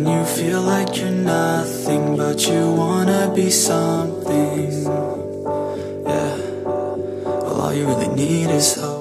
When you feel like you're nothing But you wanna be something. Yeah. Well all you really need is hope.